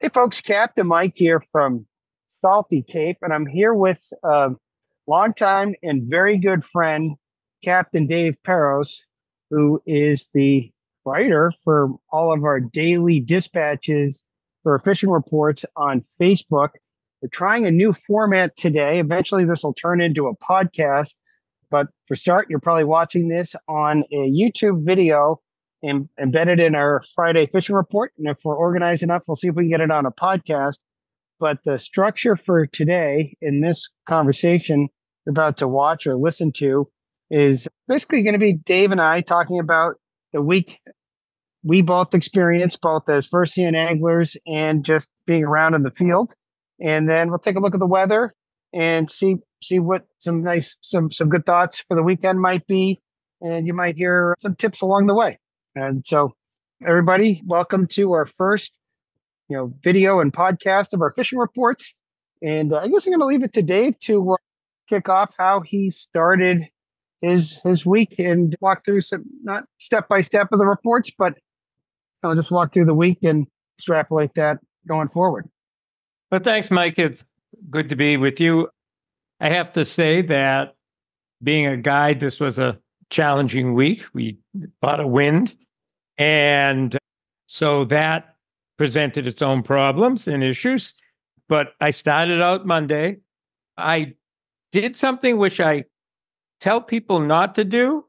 Hey, folks, Captain Mike here from Salty Cape, and I'm here with a longtime and very good friend, Captain Dave Peros, who is the writer for all of our daily dispatches for fishing reports on Facebook. We're trying a new format today. Eventually, this will turn into a podcast. But for start, you're probably watching this on a YouTube video em- embedded in our Friday fishing report. And if we're organized enough, we'll see if we can get it on a podcast. But the structure for today in this conversation about to watch or listen to is basically going to be Dave and I talking about the week we both experienced, both as first hand anglers and just being around in the field. And then we'll take a look at the weather and see see what some nice some some good thoughts for the weekend might be. And you might hear some tips along the way. And so, everybody, welcome to our first, you know, video and podcast of our fishing reports. And uh, I guess I'm going to leave it to Dave to uh, kick off how he started his his week and walk through some not step by step of the reports, but I'll just walk through the week and extrapolate that going forward. Well, thanks, Mike. It's good to be with you. I have to say that being a guide, this was a challenging week. We bought a wind and so that presented its own problems and issues. But I started out Monday. I did something which I tell people not to do,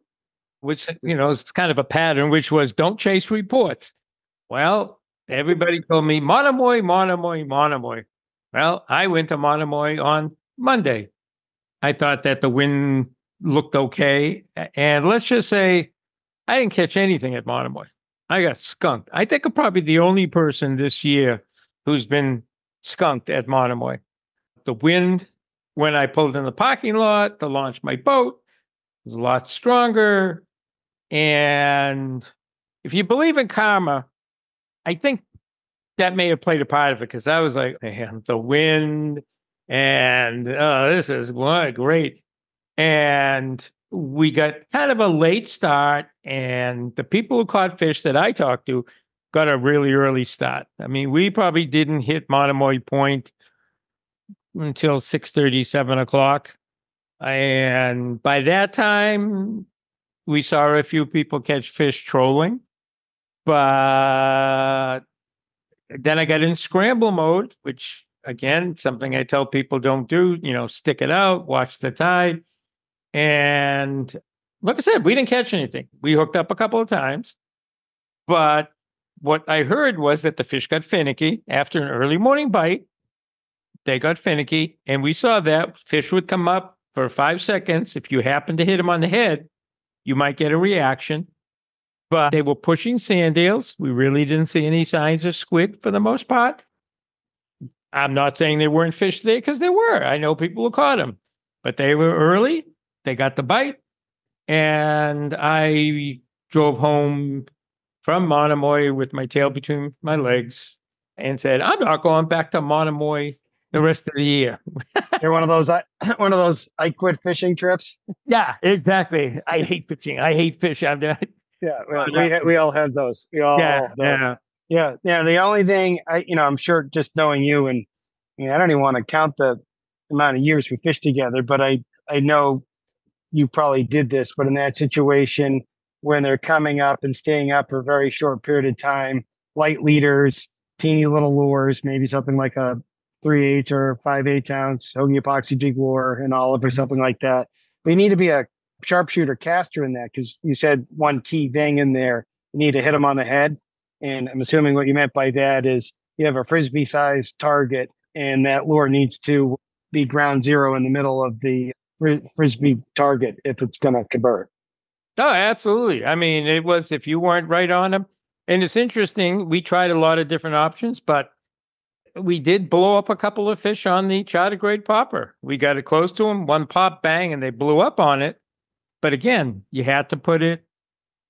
which, you know, is kind of a pattern, which was don't chase reports. Well, everybody told me, Monomoy, Monomoy, Monomoy. Well, I went to Monomoy on Monday. I thought that the wind looked okay. And let's just say I didn't catch anything at Monomoy. I got skunked. I think I'm probably the only person this year who's been skunked at Monomoy. The wind, when I pulled in the parking lot to launch my boat, was a lot stronger. And if you believe in karma, I think that may have played a part of it because I was like, man, the wind and oh, this is what great. And we got kind of a late start, and the people who caught fish that I talked to got a really early start. I mean, we probably didn't hit Monomoy Point until 6 7 o'clock. And by that time, we saw a few people catch fish trolling. But then I got in scramble mode, which again, something I tell people don't do, you know, stick it out, watch the tide. And like I said, we didn't catch anything. We hooked up a couple of times. But what I heard was that the fish got finicky after an early morning bite. They got finicky, and we saw that fish would come up for five seconds. If you happen to hit them on the head, you might get a reaction. But they were pushing sand eels. We really didn't see any signs of squid for the most part. I'm not saying there weren't fish there because there were. I know people who caught them, but they were early they got the bite, and I drove home from Monomoy with my tail between my legs and said, "I'm not going back to Monomoy the rest of the year." You're one of those uh, one of those I quit fishing trips. Yeah, exactly. I hate fishing. I hate fish. I'm not. Yeah, well, we we all have those. We all yeah, yeah, yeah, yeah. The only thing I, you know, I'm sure just knowing you and you know, I don't even want to count the amount of years we fished together, but I I know you probably did this, but in that situation when they're coming up and staying up for a very short period of time, light leaders, teeny little lures, maybe something like a three eighths or five eighths ounce Hogy epoxy jig lure and olive or mm-hmm. something like that. But you need to be a sharpshooter caster in that because you said one key thing in there. You need to hit them on the head. And I'm assuming what you meant by that is you have a frisbee sized target and that lure needs to be ground zero in the middle of the frisbee target if it's going to convert. Oh, absolutely. I mean, it was if you weren't right on them. And it's interesting. We tried a lot of different options, but we did blow up a couple of fish on the charter grade popper. We got it close to them, one pop, bang, and they blew up on it. But again, you had to put it,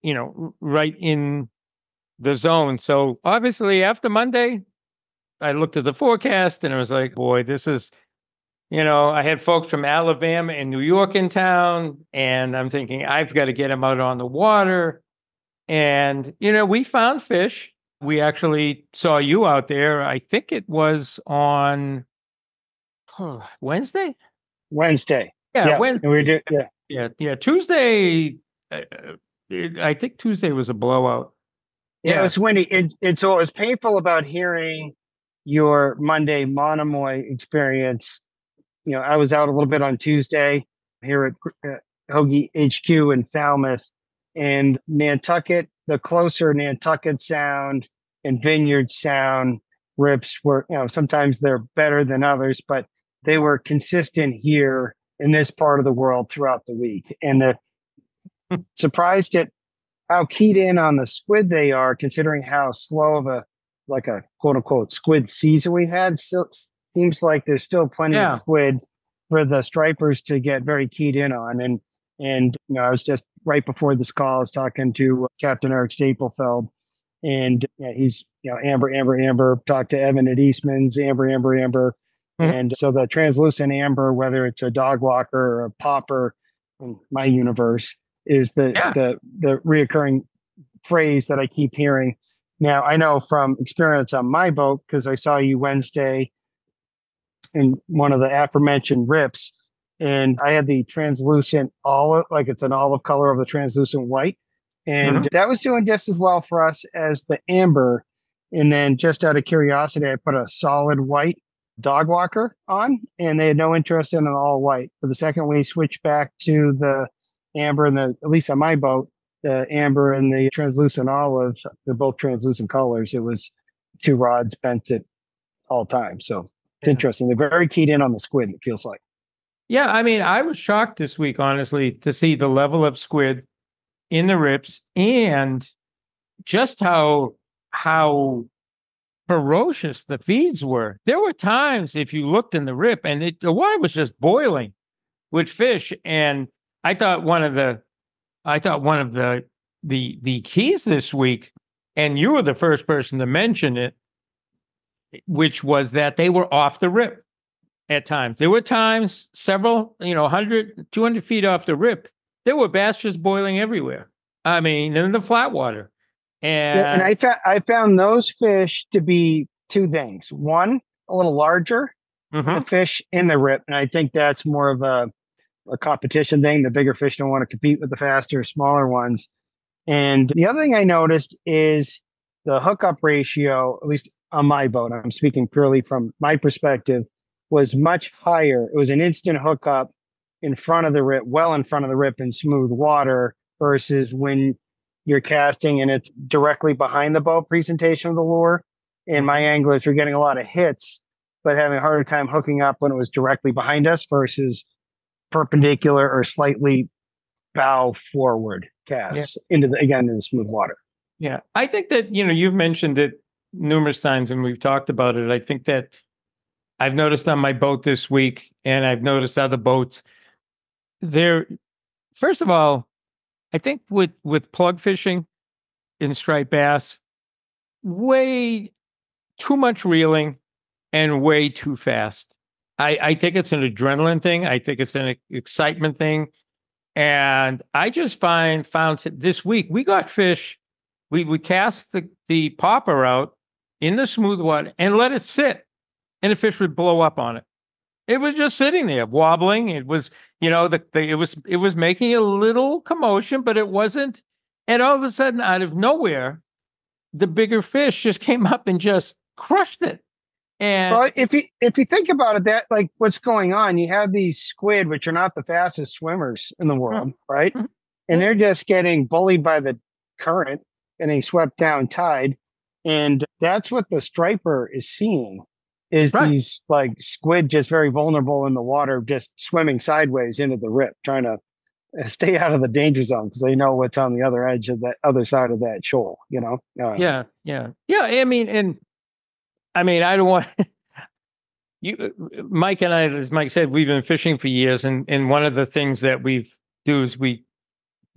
you know, right in the zone. So obviously, after Monday, I looked at the forecast and I was like, boy, this is you know, I had folks from Alabama and New York in town, and I'm thinking, I've got to get them out on the water. And, you know, we found fish. we actually saw you out there. I think it was on Wednesday. Wednesday. Yeah, yeah. Wednesday. We did. Yeah. Yeah, yeah. Tuesday. Uh, I think Tuesday was a blowout. Yeah, yeah. it was windy. It's it's what was painful about hearing your Monday Monomoy experience. You know, I was out a little bit on Tuesday here at uh, Hogy HQ in Falmouth and Nantucket. The closer Nantucket Sound and Vineyard Sound rips were, you know, sometimes they're better than others, but they were consistent here in this part of the world throughout the week. And the, surprised at how keyed in on the squid they are, considering how slow of a like a quote unquote squid season we had. Seems like there's still plenty yeah. of squid for the stripers to get very keyed in on. And and you know, I was just right before this call, I was talking to Captain Eric Staplefeld, and yeah, he's you know amber, amber, amber. Talked to Evan at Eastman's, amber, amber, amber. Mm-hmm. And so the translucent amber, whether it's a dog walker or a popper, in my universe, is the yeah. the the reoccurring phrase that I keep hearing. Now I know from experience on my boat because I saw you Wednesday in one of the aforementioned rips, and I had the translucent olive, like it's an olive color of the translucent white, and mm-hmm. that was doing just as well for us as the amber. And then, just out of curiosity, I put a solid white dog walker on, and they had no interest in an all white. But the second we switched back to the amber and the at least on my boat, the amber and the translucent olive, they're both translucent colors. It was two rods bent at all times. So it's interesting. They're very keyed in on the squid, it feels like. Yeah, I mean, I was shocked this week, honestly, to see the level of squid in the rips and just how how ferocious the feeds were. There were times if you looked in the rip and it, the water was just boiling with fish. And I thought one of the I thought one of the the the keys this week, and you were the first person to mention it, which was that they were off the rip at times. There were times, several, you know, 100, 200 feet off the rip, there were bass just boiling everywhere. I mean, in the flat water. And, yeah, and I, fa- I found those fish to be two things. One, a little larger, mm-hmm. the fish in the rip. And I think that's more of a, a competition thing. The bigger fish don't want to compete with the faster, smaller ones. And the other thing I noticed is the hookup ratio, at least on my boat, I'm speaking purely from my perspective, was much higher. It was an instant hookup in front of the rip, well in front of the rip in smooth water versus when you're casting and it's directly behind the boat presentation of the lure. And my mm-hmm. anglers were getting a lot of hits, but having a harder time hooking up when it was directly behind us versus perpendicular or slightly bow forward casts yeah. into the again in the smooth water. Yeah. I think that, you know, you've mentioned it numerous times and we've talked about it. I think that I've noticed on my boat this week, and I've noticed other boats. There, first of all, I think with with plug fishing in striped bass, way too much reeling and way too fast. I, I think it's an adrenaline thing. I think it's an excitement thing. And I just find found this week we got fish. We we cast the, the popper out in the smooth water and let it sit and the fish would blow up on it. It was just sitting there wobbling. It was, you know, the, the it was it was making a little commotion, but it wasn't. And all of a sudden, out of nowhere, the bigger fish just came up and just crushed it. And well, if you if you think about it, that like what's going on, you have these squid, which are not the fastest swimmers in the mm-hmm. world, mm-hmm. right? And they're just getting bullied by the current, and getting swept down tide, and that's what the striper is seeing is right. these like squid just very vulnerable in the water, just swimming sideways into the rip, trying to uh, stay out of the danger zone because they know what's on the other edge of that other side of that shoal. You know? Uh, yeah, yeah, yeah. I mean, and I mean, I don't want you, uh, Mike and I, as Mike said, we've been fishing for years, and and one of the things that we've do is we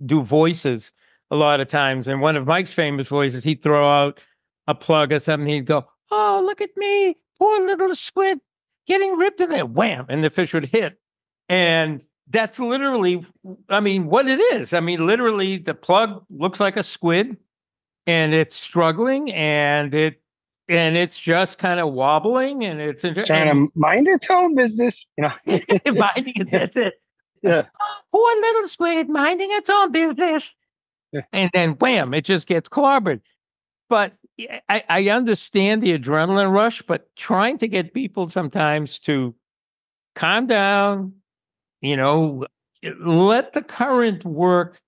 do voices a lot of times, and one of Mike's famous voices, he'd throw out a plug or something, he'd go, "Oh, look at me." poor little squid getting ripped in there, wham, and the fish would hit. And that's literally, I mean, what it is. I mean, literally, the plug looks like a squid and it's struggling and it and it's just kind of wobbling and it's trying to mind its own business, you know. minding it, that's it. Yeah. Oh, poor little squid minding its own business. Yeah. And then wham, it just gets clobbered. But I, I understand the adrenaline rush, but trying to get people sometimes to calm down, you know, let the current work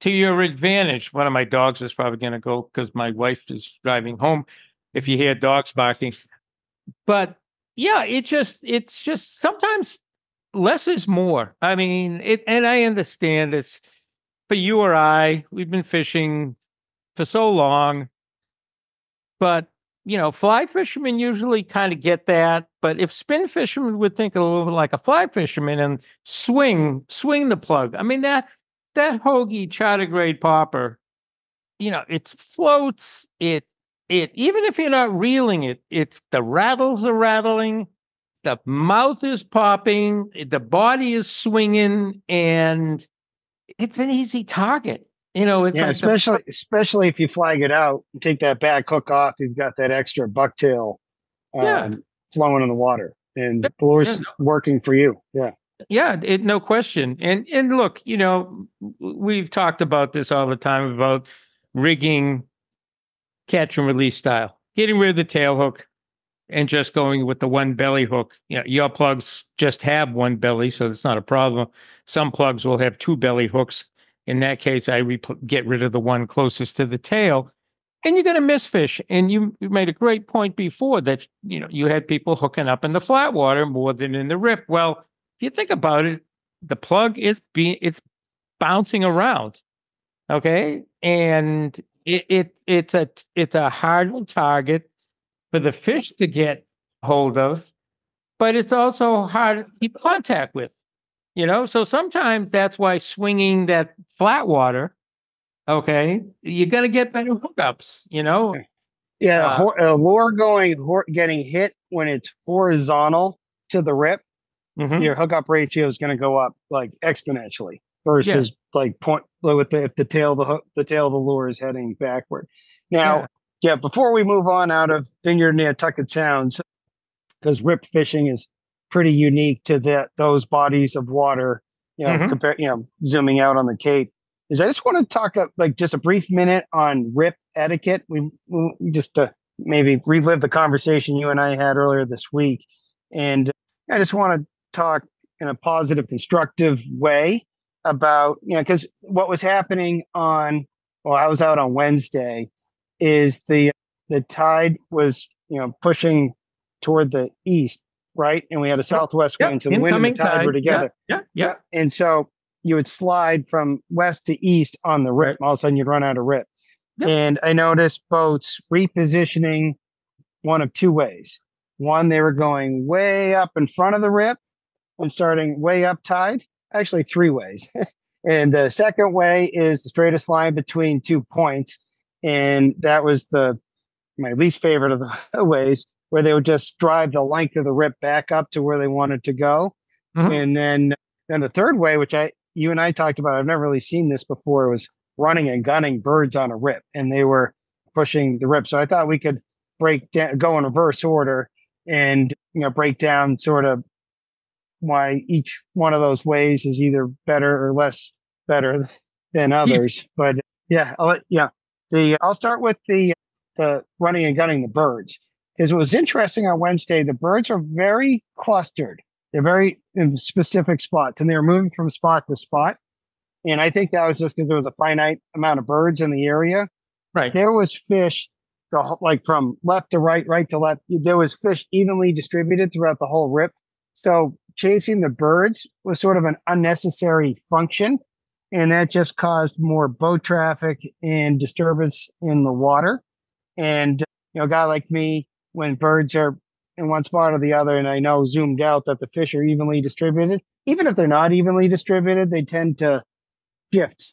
to your advantage. One of my dogs is probably going to go because my wife is driving home. If you hear dogs barking, but yeah, it just it's just sometimes less is more. I mean, it, and I understand it's for you or I. We've been fishing for so long, but you know, fly fishermen usually kind of get that. But if spin fishermen would think a little bit like a fly fisherman and swing, swing the plug. I mean that that Hogy charter grade popper, you know, it floats. It it even if you're not reeling it, it's the rattles are rattling, the mouth is popping, the body is swinging, and it's an easy target. You know, it's yeah, like especially especially if you flag it out and take that back hook off, you've got that extra bucktail um, Yeah. flowing in the water, and the lure's yeah. working for you. Yeah, Yeah, it, no question. And and look, you know, we've talked about this all the time about rigging catch and release style, getting rid of the tail hook and just going with the one belly hook. You know, your plugs just have one belly, so it's not a problem. Some plugs will have two belly hooks. In that case, I repl- get rid of the one closest to the tail. And you're going to miss fish. And you, you made a great point before that, you know, you had people hooking up in the flat water more than in the rip. Well, if you think about it, the plug is being it's bouncing around. Okay. And it, it it's a it's a hard target for the fish to get hold of, but it's also hard to keep contact with. You know, so sometimes that's why swinging that flat water, okay, you're gonna get better hookups. You know, yeah. Uh, a lure going getting hit when it's horizontal to the rip, Mhm. your hookup ratio is going to go up like exponentially versus like point with the if the tail of the hook the tail of the lure is heading backward. Now, Yeah. yeah, before we move on out of Vineyard Nantucket Sounds, because rip fishing is pretty unique to that those bodies of water, you know, Mhm. compare you know, zooming out on the Cape. Is I just want to talk uh, like just a brief minute on rip etiquette. We, we just to maybe relive the conversation you and I had earlier this week, and I just want to talk in a positive, constructive way about, you know, because what was happening on, well, I was out on Wednesday, is the the tide was, you know, pushing toward the east, right? And we had a southwest Yep, wind, so the wind and the incoming tide were tide. together. Yeah, yeah. And so you would slide from west to east on the rip. All of a sudden, you'd run out of rip. Yep. And I noticed boats repositioning one of two ways. One, they were going way up in front of the rip and starting way up tide. Actually, three ways. and the second way is the straightest line between two points. And that was the my least favorite of the ways where they would just drive the length of the rip back up to where they wanted to go. Mhm. And then then the third way, which I you and I talked about, I've never really seen this before, was running and gunning birds on a rip, and they were pushing the rip. So I thought we could break down, go in reverse order, and you know break down sort of why each one of those ways is either better or less better than others. But yeah, I'll let, yeah, the I'll start with the the running and gunning the birds because it was interesting on Wednesday. The birds are very clustered. They're very in specific spots, and they're moving from spot to spot. And I think that was just because there was a finite amount of birds in the area. Right. There was fish, the like from left to right, right to left. There was fish evenly distributed throughout the whole rip. So chasing the birds was sort of an unnecessary function, and that just caused more boat traffic and disturbance in the water. And you know, a guy like me, when birds are in one spot or the other, and I know zoomed out that the fish are evenly distributed, even if they're not evenly distributed, they tend to shift.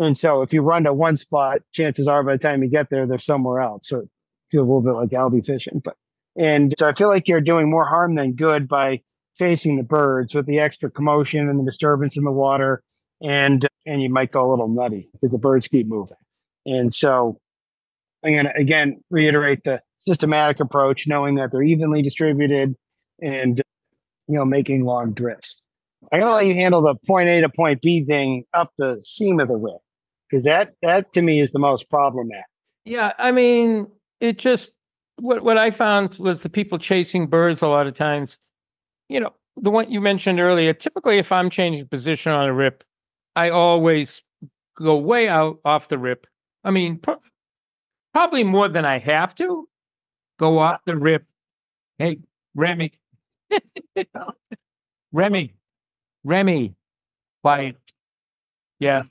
And so if you run to one spot, chances are by the time you get there, they're somewhere else. So it feels a little bit like albie fishing. But and so I feel like you're doing more harm than good by chasing the birds with the extra commotion and the disturbance in the water. And and you might go a little nutty because the birds keep moving. And so I'm to again reiterate the systematic approach, knowing that they're evenly distributed and you know making long drifts. Going to let you handle the point A to point B thing up the seam of the rip because that that to me is the most problematic. Yeah, I mean, it just what what I found was the people chasing birds a lot of times. You know, the one you mentioned earlier. Typically, if I'm changing position on a rip, I always go way out off the rip. I mean, pro- probably more than I have to go off the rip. Hey, Remy, Remy, Remy, quiet. Yeah.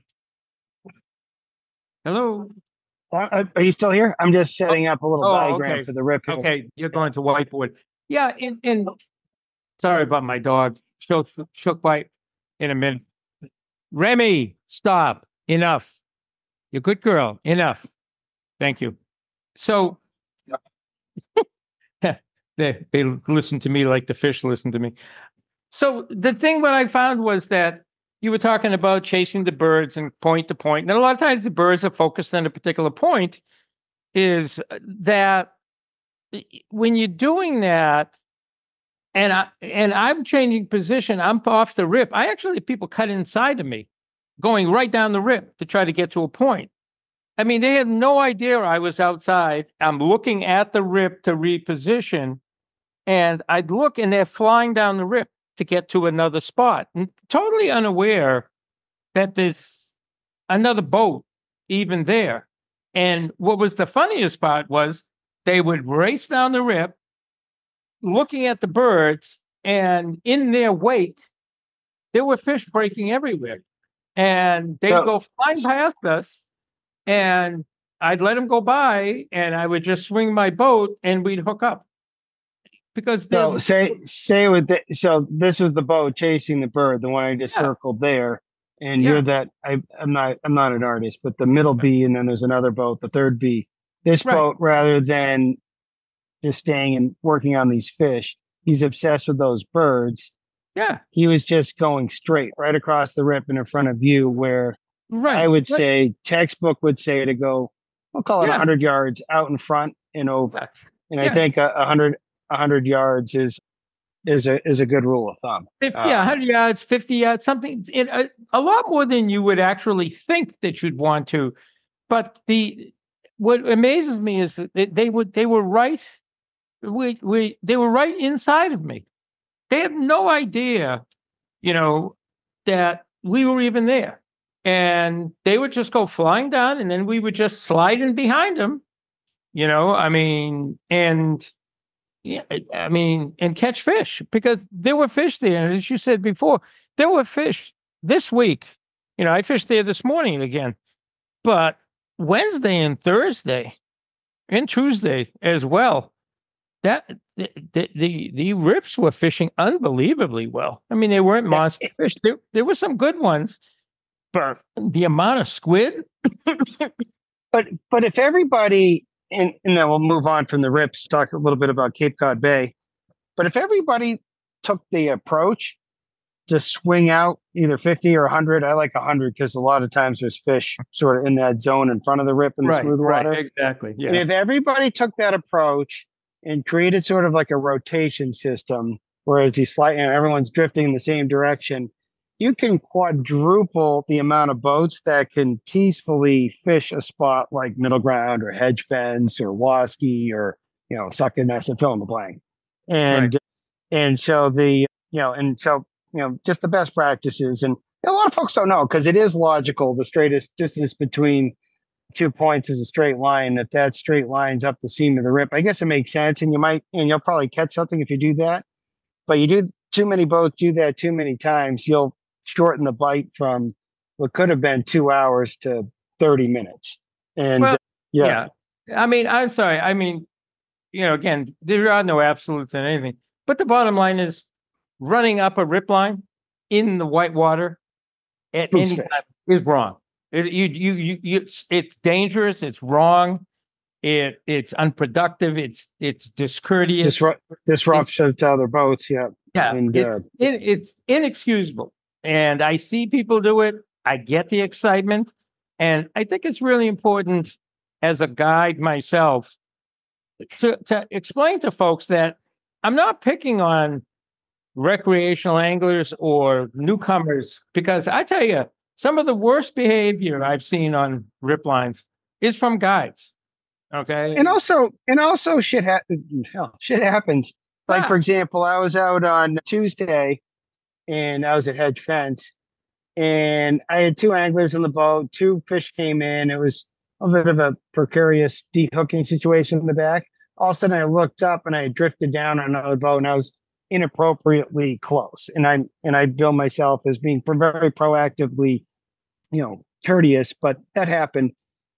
Hello. Uh, Are you still here? I'm just setting up a little Oh, diagram okay. for the rip. here. Okay, you're going to whiteboard. Yeah, and, and sorry about my dog. She'll she'll bite in a minute. Remy, stop. Enough. You're a good girl. Enough. Thank you. So they they listen to me like the fish listen to me. So the thing what I found was that you were talking about chasing the birds and point to point, and a lot of times the birds are focused on a particular point. Is uh, that when you're doing that, and I and I'm changing position, I'm off the rip. I actually people cut inside of me, going right down the rip to try to get to a point. I mean, they had no idea I was outside. I'm looking at the rip to reposition, and I'd look and they're flying down the rip to get to another spot, and totally unaware that there's another boat even there. And what was the funniest part was they would race down the rip, looking at the birds, and in their wake, there were fish breaking everywhere. And they'd So- go flying past us, and I'd let them go by, and I would just swing my boat, and we'd hook up. Because So say say with the, so this is the boat chasing the bird, the one I just Yeah. circled there, and Yeah. you're that I I'm not I'm not an artist, but the middle B and then there's another boat, the third B. This Right. boat, rather than just staying and working on these fish, he's obsessed with those birds. yeah, He was just going straight right across the rip and in front of you, where right. I would right. say textbook would say to go, we'll call it Yeah. 100 yards out in front and over. And I think a, a hundred a hundred yards is is a is a good rule of thumb. 50, Uh, yeah, 100 yards, 50 yards, something, it, a, a lot more than you would actually think that you'd want to. But the what amazes me is that they, they would they were right. We we they were right inside of me. They had no idea, you know, that we were even there, and they would just go flying down, and then we would just slide in behind them. You know, I mean, and yeah, I- mean, and catch fish because there were fish there. And as you said before, there were fish this week. You know, I fished there this morning again, but Wednesday and Thursday and Tuesday as well. That the the the, the rips were fishing unbelievably well. I mean, they weren't monster fish. There there were some good ones, but the amount of squid. But but if everybody and, and then we'll move on from the rips, talk a little bit about Cape Cod Bay. But if everybody took the approach to swing out either 50 or 100, I like 100 because a lot of times there's fish sort of in that zone in front of the rip in the smooth water. Right, exactly. And if everybody took that approach and created sort of like a rotation system, whereas you slide and everyone's drifting in the same direction, you can quadruple the amount of boats that can peacefully fish a spot like middle ground or hedge fence or Wasque or you know Succonesset and fill in the blank. And and so the you know and so you know just the best practices and a lot of folks don't know because it is logical the straightest distance between two points is a straight line. If that straight line's up the seam of the rip, I guess it makes sense. And you might, and you'll probably catch something if you do that. But you do too many boats do that too many times, you'll shorten the bite from what could have been two hours to 30 minutes. And Well, yeah, I mean, I'm sorry. I mean, you know, again, there are no absolutes in anything. But the bottom line is running up a rip line in the white water at any fish. time is wrong. It, you, you, you, you, it's, it's dangerous. It's wrong. It, it's unproductive. It's, it's discourteous. disrupt, disruption to other boats. Yeah. yeah, and, it- uh, it, it's inexcusable. And I see people do it. I get the excitement. And I think it's really important as a guide myself to, to explain to folks that I'm not picking on recreational anglers or newcomers because I tell you, some of the worst behavior I've seen on rip lines is from guides. Okay. And also, and also shit, ha- hell, shit happens. Like, Yeah. for example, I was out on Tuesday and I was at Hedge Fence and I had two anglers in the boat. Two fish came in. It was a bit of a precarious de-hooking situation in the back. All of a sudden, I looked up and I drifted down on another boat and I was inappropriately close. And I and I bill myself as being very proactively, you know, courteous, but that happened.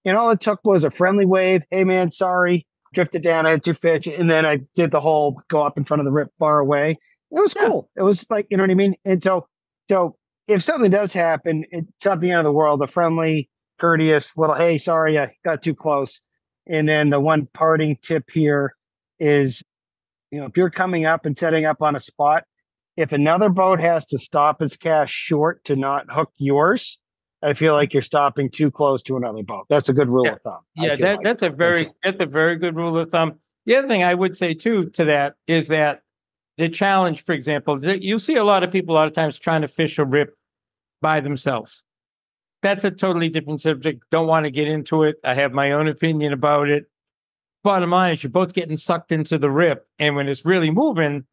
And all it took was a friendly wave. Hey, man, sorry. Drifted down. I had two fish, and then I did the whole go up in front of the rip far away. It was Yeah. cool. It was like you know what I mean. And so, so if something does happen, it's not the end of the world. A friendly, courteous little hey, sorry, I got too close. And then the one parting tip here is, you know, if you're coming up and setting up on a spot, if another boat has to stop its cast short to not hook yours, I feel like you're stopping too close to another boat. That's a good rule Yeah. of thumb. Yeah, that, like. that's a very that's a very good rule of thumb. The other thing I would say too to that is that the challenge, for example, that you see a lot of people a lot of times trying to fish a rip by themselves. That's a totally different subject. Don't want to get into it. I have my own opinion about it. Bottom line is you're both getting sucked into the rip, and when it's really moving,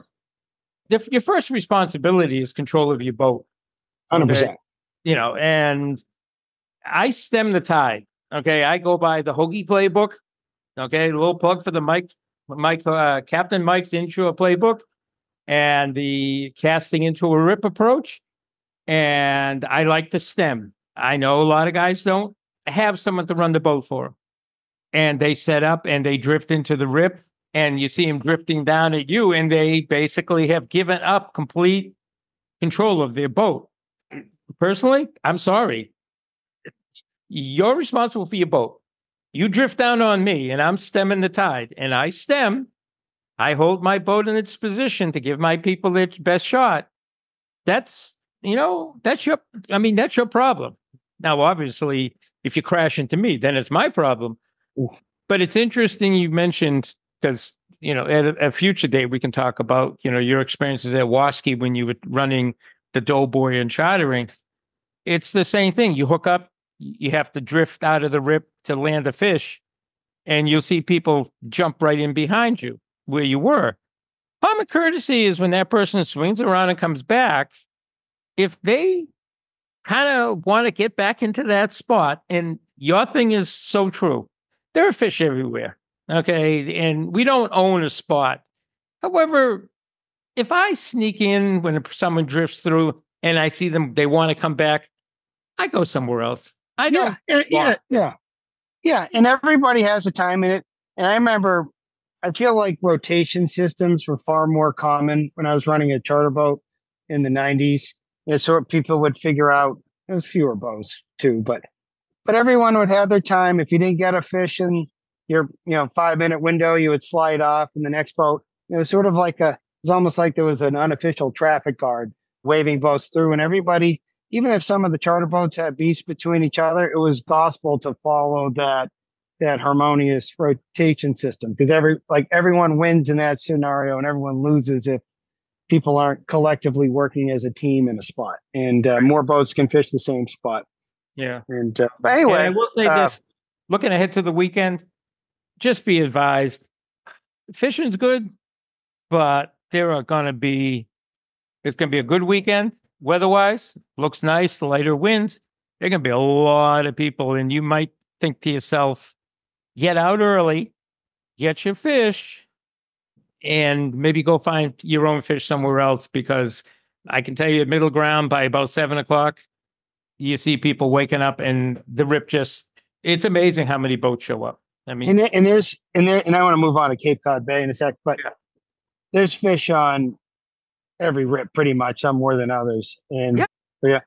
the, your first responsibility is control of your boat hundred percent. you know, and I stem the tide. Okay, I go by the Hogy playbook. Okay, a little plug for the Mike, Mike, uh, Captain Mike's inshore playbook, and the casting into a rip approach. And I like to stem. I know a lot of guys don't have someone to run the boat for and they set up and they drift into the rip, and you see them drifting down at you, and they basically have given up complete control of their boat personally, I'm sorry. You're responsible for your boat. You drift down on me and I'm stemming the tide and I stem. I hold my boat in its position to give my people their best shot. That's, you know, that's your, I mean, that's your problem. Now, obviously, if you crash into me, then it's my problem. Oof. But it's interesting you mentioned because, you know, at a, a future date, we can talk about, you know, your experiences at Wasque when you were running the Doughboy and chartering. It's the same thing. You hook up, you have to drift out of the rip to land a fish, and you'll see people jump right in behind you where you were. Common courtesy is when that person swings around and comes back, if they kind of want to get back into that spot, and your thing is so true, there are fish everywhere. Okay. And we don't own a spot. However, if I sneak in when someone drifts through and I see them, they want to come back, I go somewhere else. I. Yeah, yeah, yeah, yeah, yeah. And everybody has a time in it. And I remember, I feel like rotation systems were far more common when I was running a charter boat in the '90s. You know, so people would figure out. There was fewer bows too, but but everyone would have their time. If you didn't get a fish in your you know five minute window, you would slide off in the next boat. It was sort of like a. It's almost like there was an unofficial traffic guard waving boats through, and everybody even if some of the charter boats had beefs between each other, it was gospel to follow that that harmonious rotation system because every like everyone wins in that scenario and everyone loses if people aren't collectively working as a team in a spot. And uh, more boats can fish the same spot. Yeah. And uh, but And I anyway, will say uh, this looking ahead to the weekend, just be advised fishing's good, but there are going to be, it's going to be a good weekend weather wise. Looks nice, the lighter winds. There are going to be a lot of people, and you might think to yourself, get out early, get your fish, and maybe go find your own fish somewhere else because I can tell you at middle ground by about seven o'clock, you see people waking up and the rip just it's amazing how many boats show up. I mean, and, and there's and there and I want to move on to Cape Cod Bay in a sec, but Yeah. there's fish on every rip pretty much, some more than others. And Yeah. yeah.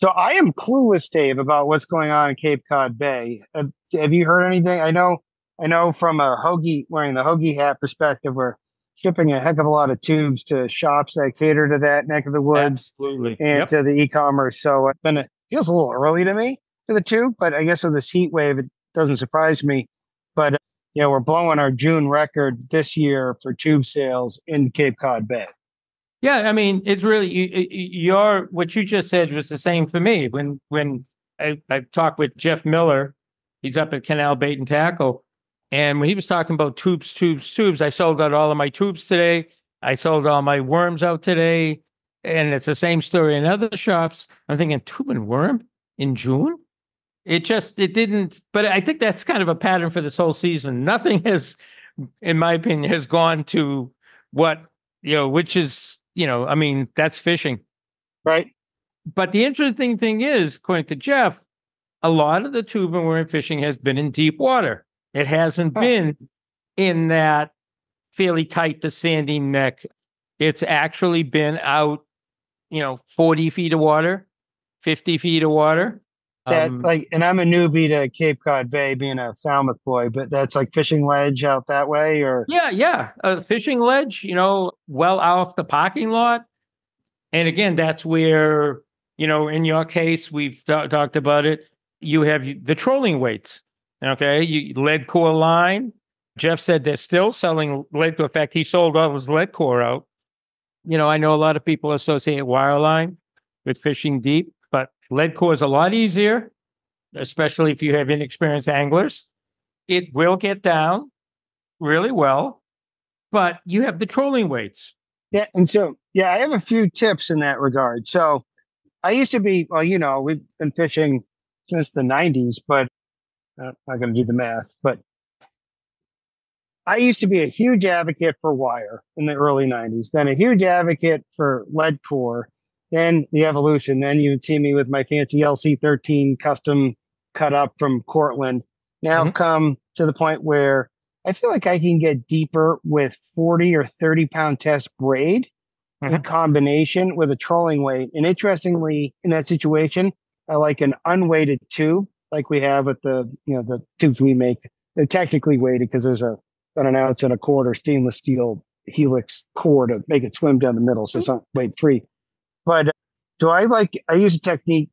So I am clueless, Dave, about what's going on in Cape Cod Bay. Have, have you heard anything? I know I know from a Hogy wearing the Hogy hat perspective, we're shipping a heck of a lot of tubes to shops that cater to that neck of the woods absolutely. and Yep. to the e-commerce. So it's been a, feels a little early to me for the tube, but I guess with this heat wave, it doesn't surprise me. but uh, you know, we're blowing our June record this year for tube sales in Cape Cod Bay. Yeah, I mean, it's really you, your what you just said was the same for me. When when I, I talked with Jeff Miller, he's up at Canal Bait and Tackle, and when he was talking about tubes, tubes, tubes, I sold out all of my tubes today. I sold all my worms out today, and it's the same story in other shops. I'm thinking tube and worm in June. It just it didn't, but I think that's kind of a pattern for this whole season. Nothing has, in my opinion, has gone to what you know, which is you know, I mean, that's fishing. Right. But the interesting thing is, according to Jeff, a lot of the tube and worm fishing has been in deep water. It hasn't oh. been in that fairly tight to sandy neck. It's actually been out, you know, 40 feet of water, 50 feet of water. That, um, like, and I'm a newbie to Cape Cod Bay, being a Falmouth boy, but that's like fishing ledge out that way, or yeah, yeah, a fishing ledge, you know, well off the parking lot. And again, that's where you know, in your case, we've t- talked about it. You have the trolling weights, okay? You lead core line. Jeff said they're still selling lead core. In fact, he sold all his lead core out. You know, I know a lot of people associate wireline with fishing deep. Lead core is a lot easier, especially if you have inexperienced anglers. It will get down really well, but you have the trolling weights. Yeah. And so, yeah, I have a few tips in that regard. So I used to be, well, you know, we've been fishing since the 90s, but uh, I'm not going to do the math, but I used to be a huge advocate for wire in the early 90s, then a huge advocate for lead core, then the evolution. Then you would see me with my fancy LC13 custom cut up from Cortland. Now mm-hmm. come to the point where I feel like I can get deeper with 40 or 30 pound test braid mm-hmm. in combination with a trolling weight. And interestingly, in that situation, I like an unweighted tube, like we have with the, you know, the tubes we make. They're technically weighted because there's a about an ounce and a quarter stainless steel helix core to make it swim down the middle. So it's not weight free. But uh, do I like? I use a technique,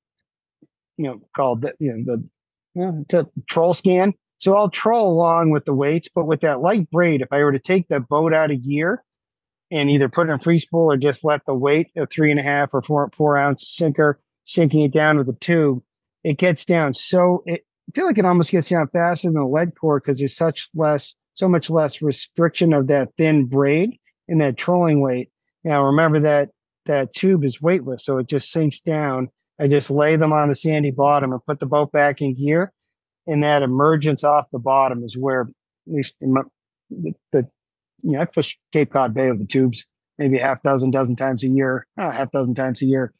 you know, called the, you know the know, it's a troll scan. So I'll troll along with the weights, but with that light braid, if I were to take the boat out of gear and either put it in free spool or just let the weight of three and a half or four four ounce sinker sinking it down with a tube, it gets down so it I feel like it almost gets down faster than the lead core because there's such less so much less restriction of that thin braid in that trolling weight. Now remember that that tube is weightless, so it just sinks down. I just lay them on the sandy bottom and put the boat back in gear. And that emergence off the bottom is where, at least my, the, the, you know, I fish Cape Cod Bay with the tubes maybe a half dozen, dozen times a year, a half dozen times a year.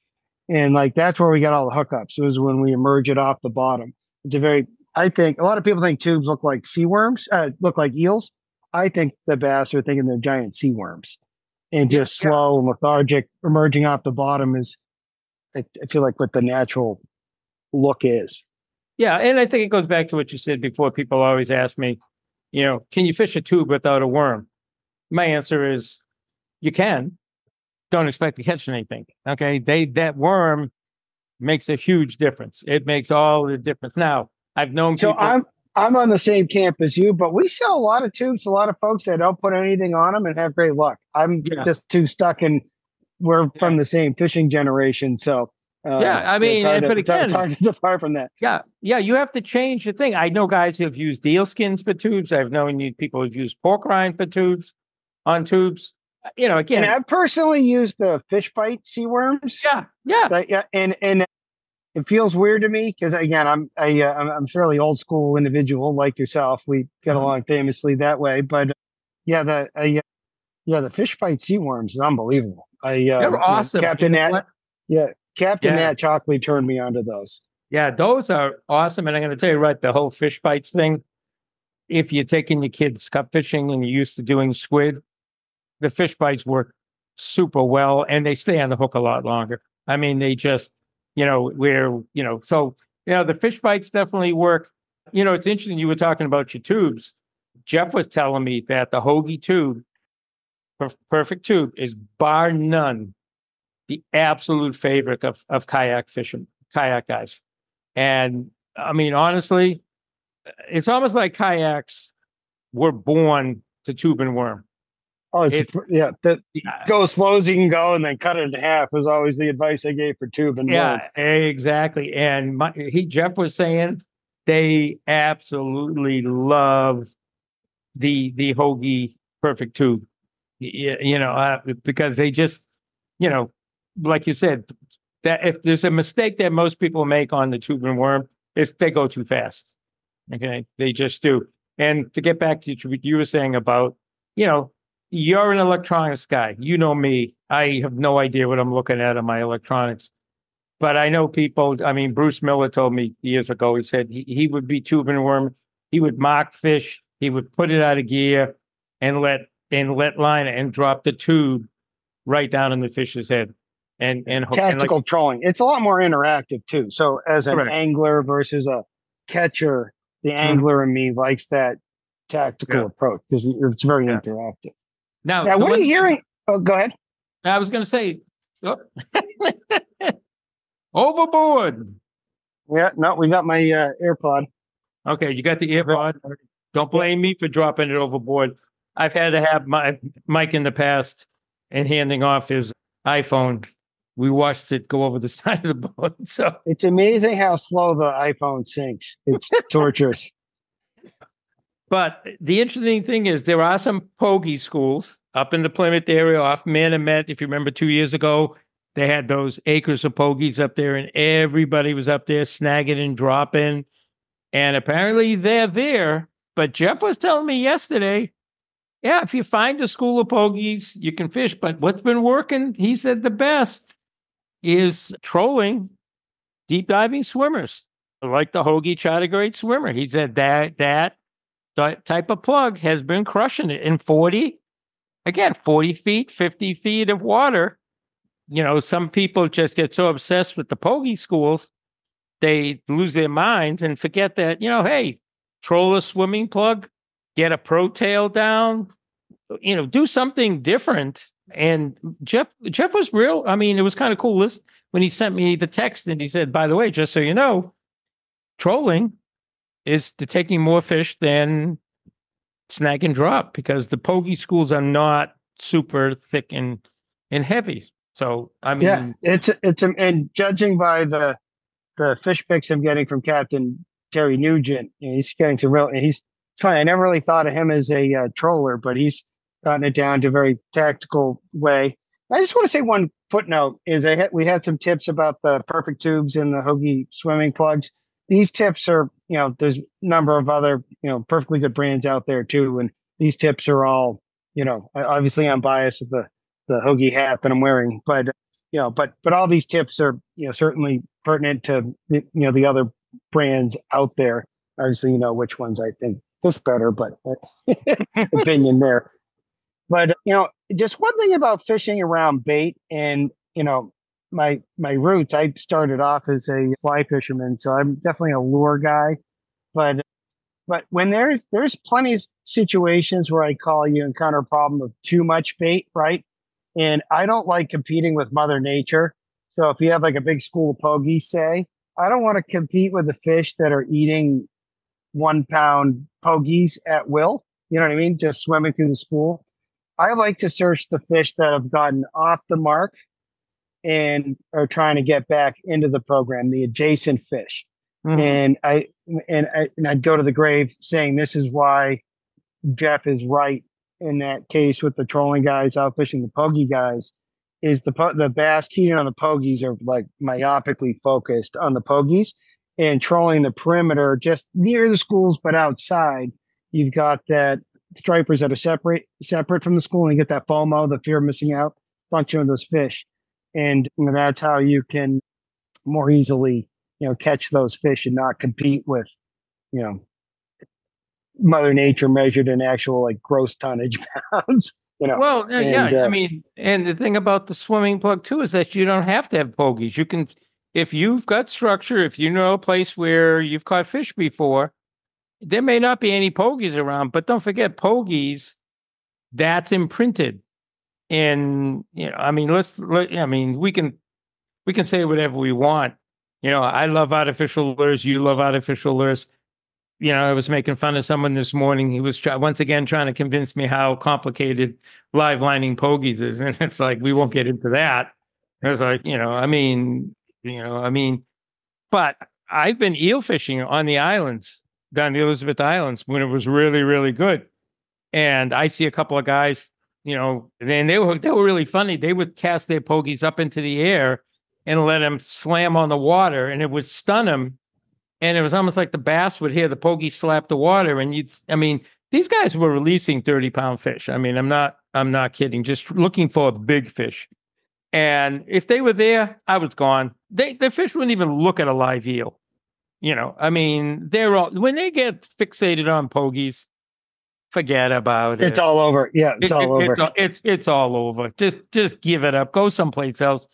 And like that's where we got all the hookups. It was when we emerge it off the bottom. It's a very, I think a lot of people think tubes look like sea worms, uh, look like eels. I think the bass are thinking they're giant sea worms and just yeah. slow and lethargic emerging off the bottom is I, I feel like what the natural look is. Yeah, and I think it goes back to what you said before. People always ask me, you know, can you fish a tube without a worm? My answer is you can. Don't expect to catch anything. Okay. They that worm makes a huge difference. It makes all the difference. Now, I've known so people, I'm I'm on the same camp as you, but we sell a lot of tubes. A lot of folks that don't put anything on them and have great luck. I'm yeah. just too stuck in. We're yeah. from the same fishing generation, so uh, yeah. I mean, to, but again, it's hard to depart from that. Yeah, yeah. You have to change the thing. I know guys who have used eel skins for tubes. I've known people who've used pork rind for tubes on tubes. You know, again, and I personally used the fish bite sea worms. Yeah, yeah, but, yeah, and and it feels weird to me because again, I'm I, uh, I'm I'm fairly old school individual like yourself. We get uh-huh. along famously that way, but yeah, the uh, yeah the fish bite sea worms is unbelievable. I uh, They're awesome. Captain you Nat, yeah, Captain yeah. Nat Chocolate turned me onto those. Yeah, those are awesome. And I'm going to tell you right, the whole fish bites thing. If you're taking your kids cup fishing and you're used to doing squid, the fish bites work super well and they stay on the hook a lot longer. I mean, they just you know, where, you know, so, you know, the fish bites definitely work. You know, it's interesting. You were talking about your tubes. Jeff was telling me that the Hogy tube, perfect tube, is bar none the absolute favorite of, of kayak fishing, kayak guys. And I mean, honestly, it's almost like kayaks were born to tube and worm. Oh, it's It- yeah. That Yeah, go as slow as you can go, and then cut it in half was always the advice I gave for tube and worm. yeah, exactly. And my, he Jeff was saying they absolutely love the the Hogy perfect tube. Y- You know, uh, because they just, you know, like you said, that if there's a mistake that most people make on the tube and worm, is they go too fast. Okay, they just do. And to get back to what you were saying about, you know, you're an electronics guy. You know me. I have no idea what I'm looking at on my electronics. But I know people, I mean, Bruce Miller told me years ago, he said he, he would be tube and worm. He would mock fish. He would put it out of gear and let and let line and drop the tube right down in the fish's head. And and, and like- Tactical trolling. It's a lot more interactive too. So as an Correct. angler versus a catcher, the angler in me likes that tactical Mm-hmm. Yeah. approach because it's very Yeah. interactive. Now, Now, what are one- you hearing? Oh, go ahead. I was going to say, oh. overboard. Yeah, no, we got my uh, AirPod. Okay, you got the earpod. Don't blame me for dropping it overboard. I've had to have my Mike in the past and handing off his iPhone. We watched it go over the side of the boat. So It's amazing how slow the iPhone sinks. It's torturous. But the interesting thing is there are some pogey schools up in the Plymouth area off Manomet. If you remember two years ago, they had those acres of pogies up there and everybody was up there snagging and dropping. And apparently they're there. But Jeff was telling me yesterday, yeah, if you find a school of pogies, you can fish. But what's been working, he said the best is trolling deep diving swimmers like the Hogy Charter Grade Swimmer. He said that that type of plug has been crushing it in 40 again 40 feet 50 feet of water. You know some people just get so obsessed with the pogey schools they lose their minds and forget that you know hey troll a swimming plug get a pro tail down you know do something different. And jeff jeff was real i mean it was kind of cool when he sent me the text and he said by the way just so you know trolling is to taking more fish than snag and drop because the pogey schools are not super thick and and heavy. So I mean, yeah, it's it's and judging by the the fish picks I'm getting from Captain Terry Nugent, he's getting some real. He's funny. I never really thought of him as a uh, troller, but he's gotten it down to a very tactical way. I just want to say one footnote is I had, we had some tips about the perfect tubes and the Hogy swimming plugs. These tips are, you know, there's a number of other, you know, perfectly good brands out there too, and these tips are all, you know, obviously I'm biased with the the Hogy hat that I'm wearing, but you know, but but all these tips are, you know, certainly pertinent to you know the other brands out there. Obviously, you know which ones I think fish better, but opinion there. But you know, just one thing about fishing around bait, and you know, my my roots. I started off as a fly fisherman, so I'm definitely a lure guy. But but when there's there's plenty of situations where I call you encounter a problem of too much bait, right? And I don't like competing with Mother Nature. So if you have like a big school of pogies, say, I don't want to compete with the fish that are eating one pound pogies at will. You know what I mean? Just swimming through the school. I like to search the fish that have gotten off the mark and are trying to get back into the program, the adjacent fish. mhm. And I and I and I'd go to the grave saying this is why Jeff is right in that case with the trolling guys out fishing the pogey guys is the po- the bass keying on the pogies are like myopically focused on the pogies and trolling the perimeter just near the schools but outside you've got that stripers that are separate separate from the school and you get that FOMO the fear of missing out function of those fish and you know, that's how you can more easily you know catch those fish and not compete with you know mother nature measured in actual like gross tonnage pounds you know Well, uh, yeah, and, I uh, mean, and the thing about the swimming plug too is that you don't have to have pogies. You can, if you've got structure, if you know a place where you've caught fish before, there may not be any pogies around, but don't forget pogies. That's imprinted, and you know, I mean, let's. Let, I mean, we can, we can say whatever we want. You know, I love artificial lures. You love artificial lures. you know, I was making fun of someone this morning. He was try- once again trying to convince me how complicated live lining pogies is, and it's like we won't get into that. I was like, you know, I mean, you know, I mean, but I've been eel fishing on the islands, down the Elizabeth Islands, when it was really, really good, and I see a couple of guys, you know, and they were they were really funny. They would cast their pogies up into the air and let them slam on the water, and it would stun them and it was almost like the bass would hear the pokey slap the water and you'd i mean these guys were releasing 30 pound fish. I mean i'm not i'm not kidding just looking for a big fish. And if they were there i was gone. They the fish wouldn't even look at a live eel. You know i mean they're all when they get fixated on pogies forget about it It's all over. Yeah, it's It- all it- over. It's, it's it's all over. Just just give it up. Go someplace else.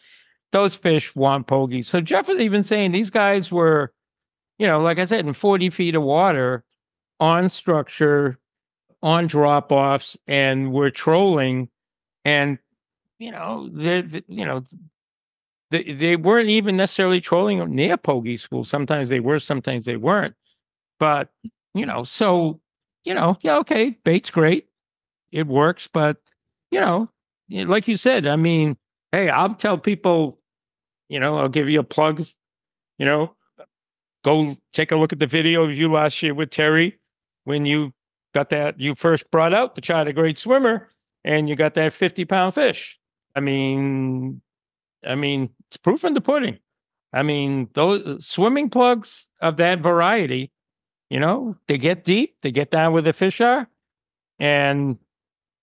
Those fish want pogies. So Jeff was even saying these guys were, you know, like I said, in 40 feet of water on structure, on drop offs, and we're trolling. And, you know, they, they- you know, they, they weren't even necessarily trolling near pogie school. Sometimes they were, sometimes they weren't. But, you know, so, you know, yeah, okay, bait's great it works, but you know, like you said, I mean, hey, I'll tell people, you know, I'll give you a plug, you know, go take a look at the video of you last year with Terry when you got that you first brought out the China Great Swimmer and you got that 50 pound fish. I mean, I mean, it's proof in the pudding. I mean, those swimming plugs of that variety, you know, they get deep, they get down where the fish are, and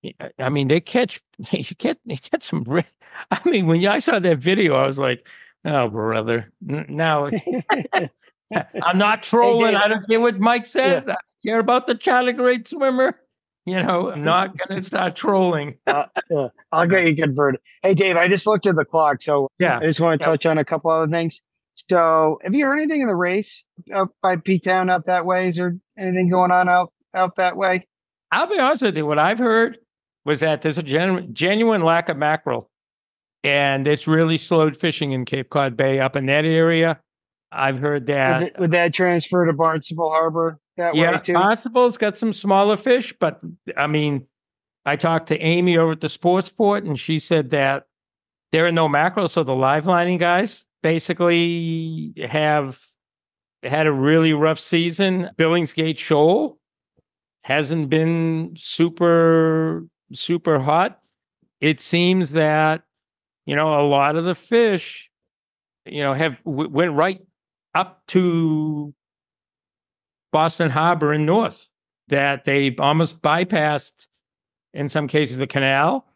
I- I mean, they catch you get they get some. I mean, when I saw that video, I was like, "Oh, brother!" Now I'm not trolling. I don't care what Mike says. I don't care about the China Great Swimmer. You know, I'm not going to start trolling. Uh, yeah, I'll get you converted. Hey, Dave, I just looked at the clock, so Yeah, I just want to Yeah. touch on a couple other things. So, have you heard anything in the race up by P Town up that way? Is there anything going on out out that way? I'll be honest with you. What I've heard was that there's a genu- genuine lack of mackerel, and it's really slowed fishing in Cape Cod Bay up in that area. I've heard that. Would, it- would that transfer to Barnstable Harbor that yeah, way too? Possible's got some smaller fish, but I mean, I talked to Amy over at the Sportsport, and she said that there are no mackerel, so the live lining guys basically have had a really rough season. Billingsgate Shoal hasn't been super super hot. It seems that you know a lot of the fish, you know, have w- went right up to Boston Harbor and north. That they almost bypassed, in some cases, the canal.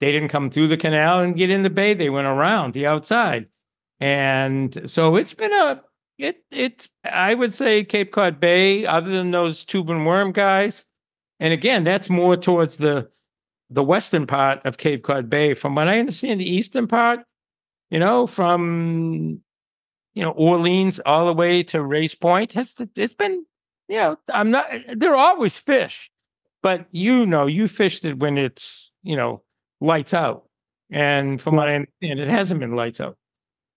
They didn't come through the canal and get in the bay. They went around the outside, and so it's been a it it. I would say Cape Cod Bay, other than those tube and worm guys, and again, that's more towards the the western part of Cape Cod Bay. From what I understand, the eastern part, you know, from you know Orleans all the way to Race Point, has it's been you know I'm not. There are always fish, but you know you fished it when it's you know lights out, and from what I understand, it hasn't been lights out.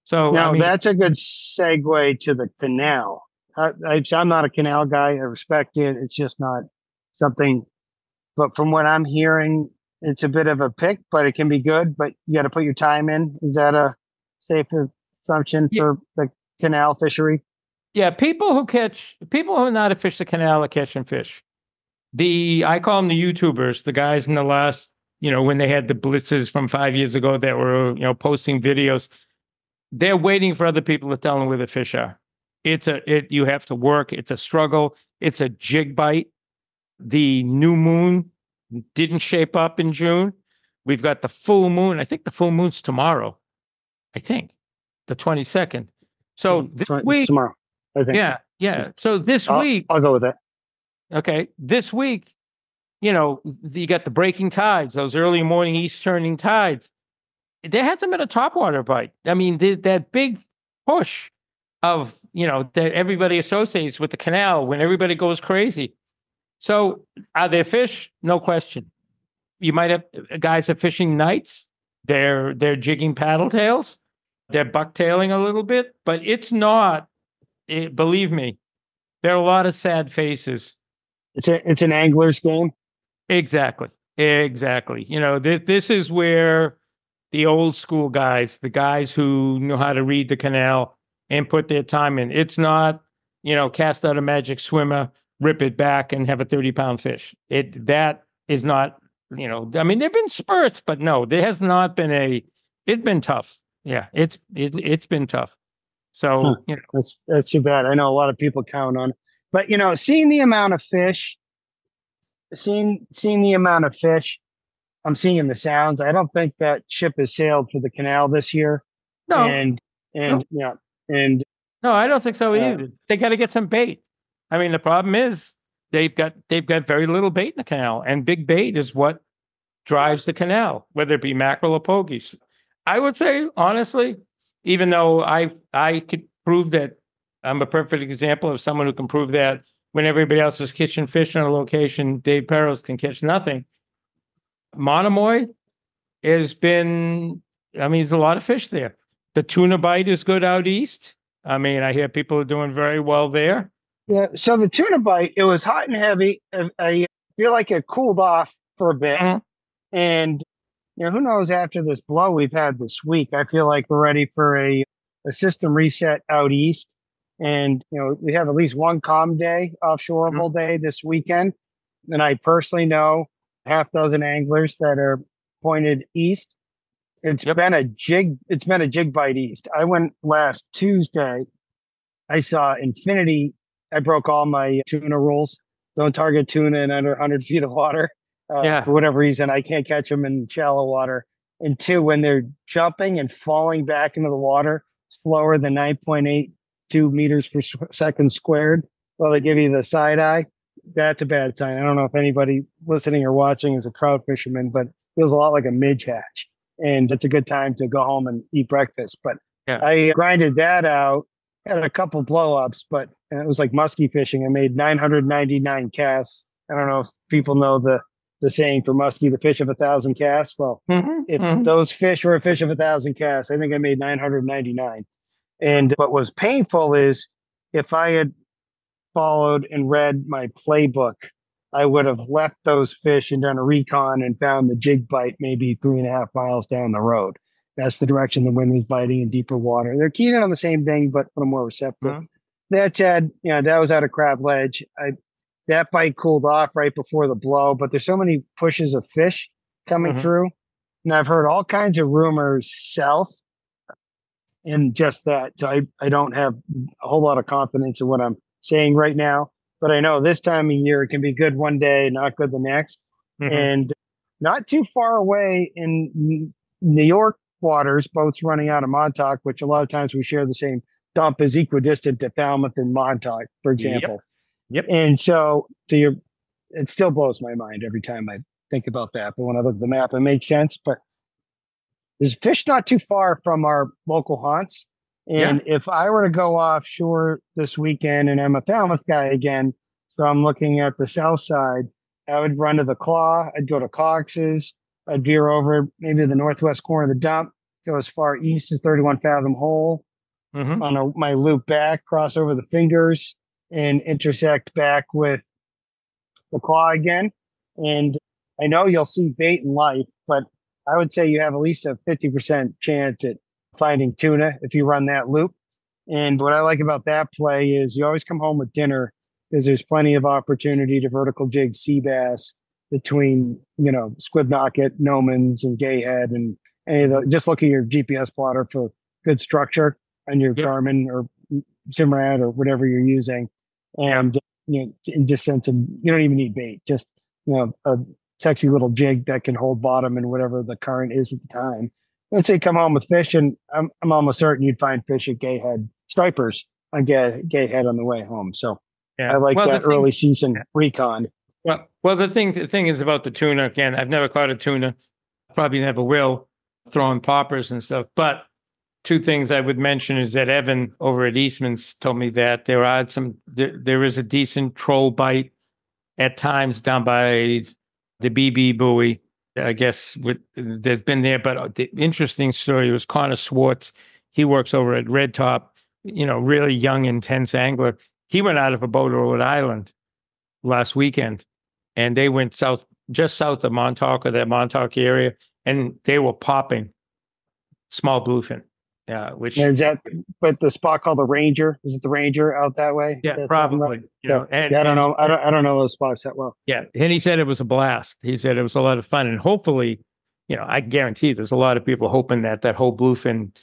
So Now I mean, that's a good segue to the canal. I, I'm not a canal guy. I respect it. It's just not something. But from what I'm hearing, it's a bit of a pick, but it can be good. But you got to put your time in. Is that a safe assumption Yeah. for the canal fishery? Yeah, people who catch people who know how to fish the canal are catching fish. The I call them the YouTubers, the guys in the last, you know, when they had the blitzes from five years ago that were, you know, posting videos. They're waiting for other people to tell them where the fish are. It's a it you have to work. It's a struggle. It's a jig bite. The new moon didn't shape up in June. We've got the full moon. I think the full moon's tomorrow. I think the 22nd. So mm, this Try- week, tomorrow. I think. yeah, yeah. So this I'll, week, I'll go with that. okay, this week, you know, you got the breaking tides, those early morning east turning tides. There hasn't been a topwater bite. I mean, the, that big push of, you know, that everybody associates with the canal when everybody goes crazy. So are there fish? No question. You might have uh, guys are fishing nights. They're they're jigging paddle tails. They're bucktailing a little bit, but it's not. It, believe me, there are a lot of sad faces. It's a it's an angler's game. Exactly. Exactly. You know, this this is where the old school guys, the guys who know how to read the canal and put their time in. It's not, you know, cast out a magic swimmer, rip it back and have a 30 pound fish. It that is not, you know, I mean, there've been spurts, but no, there has not been a it's been tough. Yeah, it's it it's been tough. So, huh. you know. That's that's too bad. I know a lot of people count on. It. But you know, seeing the amount of fish, seeing seeing the amount of fish, I'm seeing in the sounds. I don't think that ship has sailed for the canal this year. No. And and no. yeah. And no, I don't think so uh, either. Uh, they got to get some bait. I mean, the problem is they've got they've got very little bait in the canal, and big bait is what drives the canal, whether it be mackerel or pogies. I would say honestly, even though I I could prove that I'm a perfect example of someone who can prove that when everybody else is catching fish on a location, Dave Peros can catch nothing. Monomoy has been, I mean, there's a lot of fish there. The tuna bite is good out east. I mean, I hear people are doing very well there. Yeah. So the tuna bite, it was hot and heavy. I feel like it cooled off for a bit. Mm-hmm. And, you know, who knows after this blow we've had this week, I feel like we're ready for a, a system reset out east. And, you know, we have at least one calm day, offshoreable mm-hmm. day this weekend. And I personally know half dozen anglers that are pointed east. It's yep. been a jig. It's been a jig bite east. I went last Tuesday. I saw infinity. I broke all my tuna rules. Don't target tuna in under 100 feet of water. Uh, yeah. For whatever reason, I can't catch them in shallow water. And two, when they're jumping and falling back into the water slower than 9.82 meters per second squared, well, they give you the side eye that's a bad sign. I don't know if anybody listening or watching is a trout fisherman, but it feels a lot like a midge hatch. And it's a good time to go home and eat breakfast. But yeah. I grinded that out, had a couple blowups, but it was like muskie fishing. I made 999 casts. I don't know if people know the the saying for muskie, the fish of a thousand casts. Well, mm-hmm, if mm-hmm. those fish were a fish of a thousand casts, I think I made 999. And what was painful is if I had followed and read my playbook, I would have left those fish and done a recon and found the jig bite maybe three and a half miles down the road. That's the direction the wind was biting in deeper water. They're keyed on the same thing, but a little more receptive. Mm-hmm. That said, you know, that was out of crab ledge. I that bite cooled off right before the blow, but there's so many pushes of fish coming mm-hmm. through. And I've heard all kinds of rumors south and just that. So I, I don't have a whole lot of confidence in what I'm saying right now, but I know this time of year it can be good one day, not good the next. Mm-hmm. And not too far away in New York waters, boats running out of Montauk, which a lot of times we share the same dump is equidistant to Falmouth and Montauk, for example. Yep. yep. And so, so you're, it still blows my mind every time I think about that. But when I look at the map, it makes sense. But there's fish not too far from our local haunts. And yeah. if I were to go offshore this weekend and I'm a Falmouth guy again, so I'm looking at the south side, I would run to the claw, I'd go to Cox's, I'd veer over maybe the northwest corner of the dump, go as far east as 31 Fathom Hole mm-hmm. on a, my loop back, cross over the fingers, and intersect back with the claw again. And I know you'll see bait in life, but I would say you have at least a 50% chance at finding tuna if you run that loop. And what I like about that play is you always come home with dinner because there's plenty of opportunity to vertical jig sea bass between, you know, Squibnocket, Nomans, and Gayhead. And any of the, just look at your GPS plotter for good structure on your yep. Garmin or Simrad or whatever you're using. And, you know, in just sense of, you don't even need bait, just, you know, a sexy little jig that can hold bottom and whatever the current is at the time let's say come home with fish, and I'm, I'm almost certain you'd find fish at Gayhead Stripers on Gay, Gayhead on the way home. So yeah. I like well, that early thing, season recon. Well, well, the thing the thing is about the tuna. Again, I've never caught a tuna. Probably never will. Throwing poppers and stuff, but two things I would mention is that Evan over at Eastman's told me that there are some there, there is a decent troll bite at times down by the BB buoy I guess with, there's been there, but uh, the interesting story was Connor Swartz. He works over at Red Top, you know, really young, intense angler. he went out of a boat to Rhode Island last weekend, and they went south, just south of Montauk or that Montauk area, and they were popping small bluefin. Yeah, which is that, but the spot called the Ranger is it the Ranger out that way? Yeah, That's probably. You know, yeah, and, yeah, I don't know. I don't. I don't know those spots that well. Yeah, and he said it was a blast. He said it was a lot of fun, and hopefully, you know, I guarantee there's a lot of people hoping that that whole bluefin,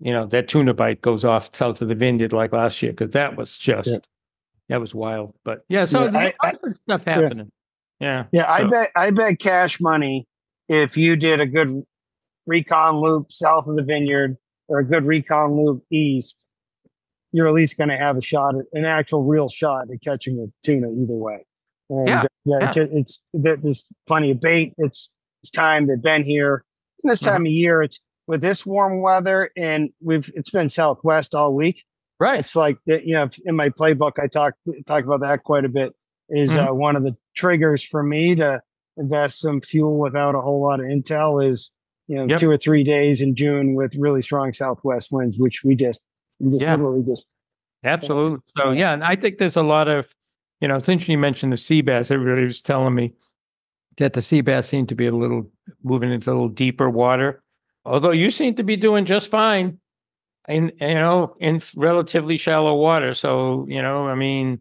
you know, that tuna bite goes off south of the vineyard like last year because that was just Yeah. that was wild. But yeah, so Yeah, there's I- a lot of good stuff happening. Yeah, Yeah, I So- bet. I bet cash money if you did a good recon loop south of the vineyard or a good recon loop east, you're at least going to have a shot at an actual real shot at catching a tuna either way. And Yeah, yeah, yeah. It's, it's there's plenty of bait. It's it's time they've been here. And this Mm-hmm. time of year, it's with this warm weather, and we've it's been southwest all week. right. It's like you know in my playbook, I talk talk about that quite a bit. Is Mhm. uh, one of the triggers for me to invest some fuel without a whole lot of intel is you know Yep. two or three days in June with really strong southwest winds, which we just we just Yeah. literally just Absolutely. So yeah, and I think there's a lot of, you know, it's interesting you mentioned the sea bass. Everybody was telling me that the sea bass seem to be a little moving into a little deeper water. Although you seem to be doing just fine in you know, in relatively shallow water. So, you know, I mean,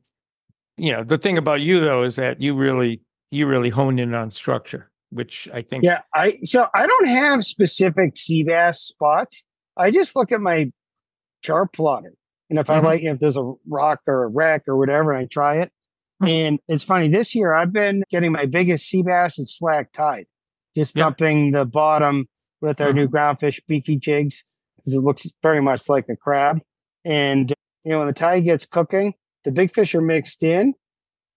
you know, the thing about you though is that you really you really honed in on structure, which I think yeah. I so I don't have specific sea bass spots. I just look at my chart plotter, and if I Mhm. like if there's a rock or a wreck or whatever, I try it. Mhm. And it's funny this year I've been getting my biggest sea bass at slack tide, just Yep. thumping the bottom with our Mm-hmm. new groundfish beaky jigs because it looks very much like a crab. And you know when the tide gets cooking, the big fish are mixed in,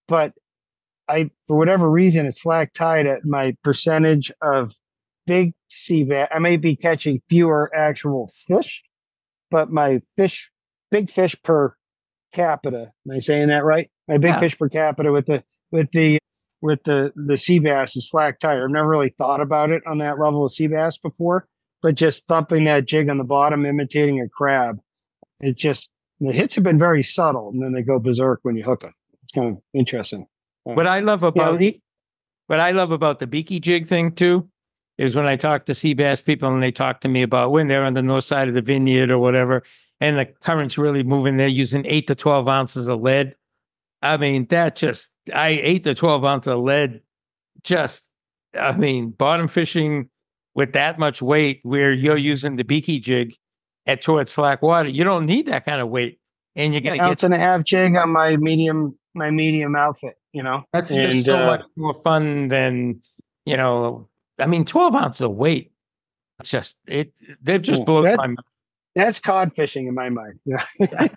but I for whatever reason at slack tide at my percentage of big sea bass, I may be catching fewer actual fish, but my fish, big fish per capita. Am I saying that right? My big Yeah. fish per capita with the with the with the the sea bass is slack tide. I've never really thought about it on that level of sea bass before, but just thumping that jig on the bottom, imitating a crab, it just the hits have been very subtle, and then they go berserk when you hook them. It's kind of interesting. What I love about he- what I love about the beaky jig thing too is when I talk to sea bass people and they talk to me about when they're on the north side of the vineyard or whatever, and the current's really moving, they're using eight to twelve ounces of lead. I mean, that just I eight to twelve ounces of lead, just I mean, bottom fishing with that much weight where you're using the beaky jig at towards slack water, you don't need that kind of weight. And you're gonna get ounce and a half jig on my medium my medium outfit. You know, That's just so uh, much more fun than you know. I mean, twelve ounces of weight. It's just it. They've just Yeah, blown that- my mind. That's cod fishing in my mind. Yeah.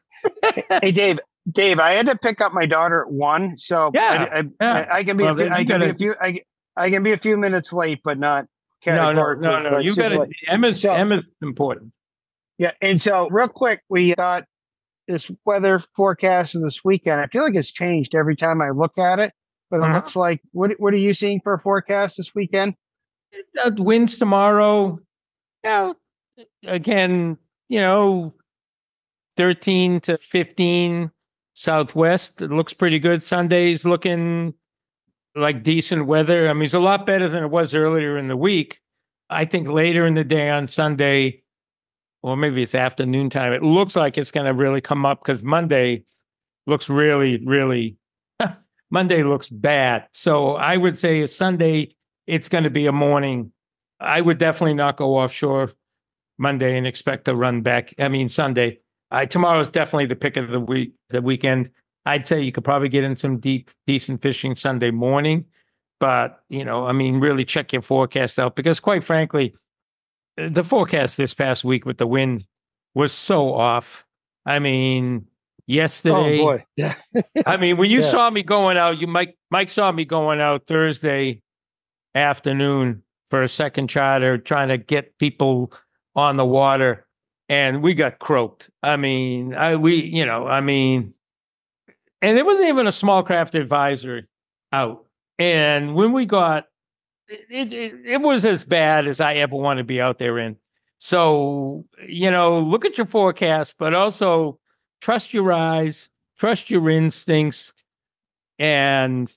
hey, Dave. Dave, I had to pick up my daughter at one, so Yeah, I, I, yeah. I, I can be Well, a few, then I can be a few I, I can be a few minutes late, but not No, no, no, no. You got to. late. Emma's So- Emma's important. Yeah, and so real quick, we thought this weather forecast of this weekend. I feel like it's changed every time I look at it, but it Mhm. looks like what what are you seeing for a forecast this weekend? Uh, winds tomorrow. Know, again, you know, thirteen to fifteen southwest. It looks pretty good. Sunday's looking like decent weather. I mean, it's a lot better than it was earlier in the week. I think later in the day on Sunday, or maybe it's afternoon time, it looks like it's going to really come up because Monday looks really, really, Monday looks bad. So I would say Sunday, it's going to be a morning. I would definitely not go offshore Monday and expect to run back. I mean, Sunday. I, is definitely the pick of the week, the weekend. I'd say you could probably get in some deep, decent fishing Sunday morning. But, you know, I mean, really check your forecast out because, quite frankly, the forecast this past week with the wind was so off. I mean, oh, yesterday, Oh boy, yeah, I mean, when you Yeah. saw me going out, you Mike Mike saw me going out Thursday afternoon for a second charter, trying to get people on the water, and we got croaked. I mean, I we you know, I mean, and it wasn't even a small craft advisory out. And when we got it, it, it was as bad as I ever want to be out there in. So, you know, look at your forecast, but also trust your eyes trust your instincts. And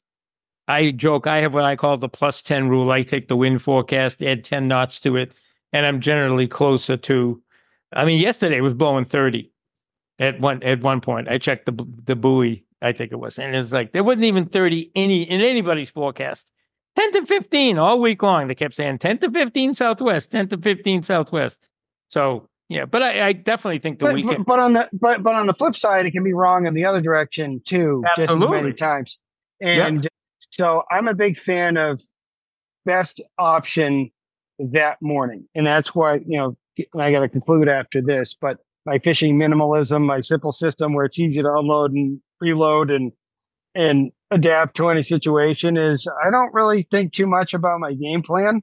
I joke, I have what I call the plus 10 rule. I take the wind forecast, add 10 knots to it, and I'm generally closer to. I mean, yesterday it was blowing 30 at one at one point. I checked the the buoy, I think it was, and it was like there wasn't even 30 any in anybody's forecast. 10 to 15 all week long. They kept saying 10 to 15 southwest, 10 to 15 southwest. So yeah, but I, I definitely think the But, weekend. but, on the but but on the flip side, it can be wrong in the other direction too, just as Absolutely. many times. Yeah. And so I'm a big fan of best option that morning, and that's why you know I got to conclude after this. But my fishing minimalism, my simple system where it's easy to unload and preload and and adapt to any situation is I don't really think too much about my game plan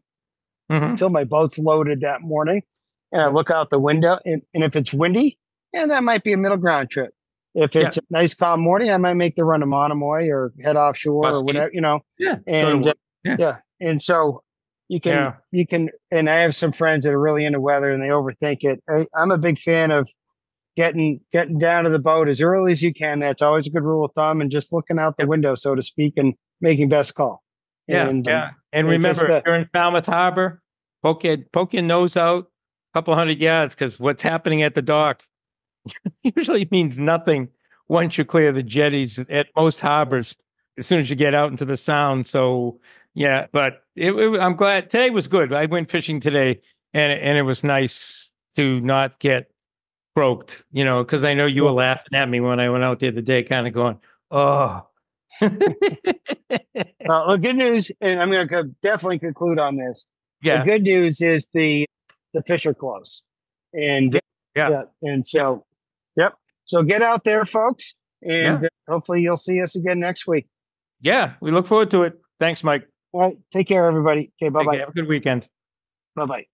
Mhm. until my boat's loaded that morning and I look out the window and, and if it's windy, yeah, that might be a middle ground trip. If Yeah. it's a nice calm morning, I might make the run to Monomoy or head offshore or whatever, you know. Yeah. And uh, Yeah. yeah. And so you can Yeah. you can and I have some friends that are really into weather and they overthink it. I, I'm a big fan of getting getting down to the boat as early as you can. That's always a good rule of thumb and just looking out the window, so to speak, and making best call. Yeah, And, um, yeah. And and remember, the- you're in Falmouth Harbor, poke your, poke your nose out a couple hundred yards because what's happening at the dock usually means nothing once you clear the jetties at most harbors as soon as you get out into the sound. So, yeah, but it, it- I'm glad today was good. I went fishing today and, and it was nice to not get croaked, you know, because I know you were laughing at me when I went out the other day, kind of going, oh. Uh, the good news, and I'm going to definitely conclude on this. yeah. The good news is the the fish are close, and Yeah. and so, yep. So get out there, folks, and uh, hopefully you'll see us again next week. Yeah, we look forward to it. Thanks, Mike. All right, take care, everybody. Okay, bye bye. Have a good weekend. Bye bye.